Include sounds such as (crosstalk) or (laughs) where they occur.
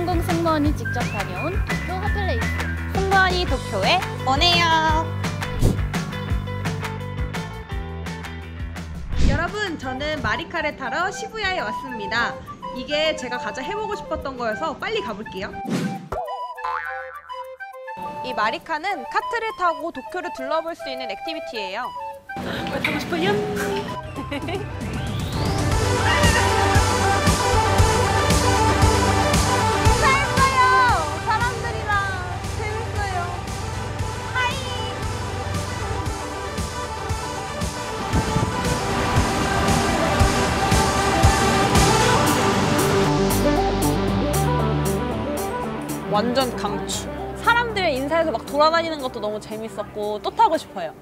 국제항공 승무원이 직접 다녀온 도쿄 핫플레이스. 승무원이 도쿄에 on air. 여러분, 저는 마리카를 타러 시부야에 왔습니다. 이게 제가 가장 해보고 싶었던 거여서 빨리 가볼게요. 이 마리카는 카트를 타고 도쿄를 둘러볼 수 있는 activity예요. 타고 싶어요? (laughs) 완전 강추. 사람들 인사해서 막 돌아다니는 것도 너무 재밌었고 또 타고 싶어요.